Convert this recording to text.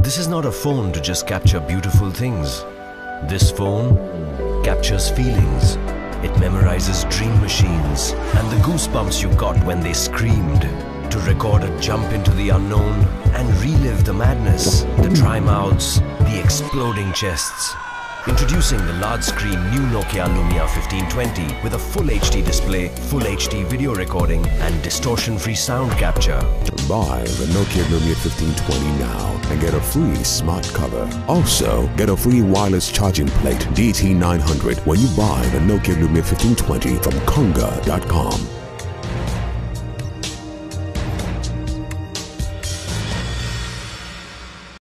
This is not a phone to just capture beautiful things. This phone captures feelings. It memorizes dream machines and the goosebumps you got when they screamed. To record a jump into the unknown and relive the madness, the dry mouths, the exploding chests. Introducing the large screen new Nokia Lumia 1520 with a full HD display, full HD video recording and distortion free sound capture. Buy the Nokia Lumia 1520 now and get a free smart cover. Also, get a free wireless charging plate DT900 when you buy the Nokia Lumia 1520 from Konga.com.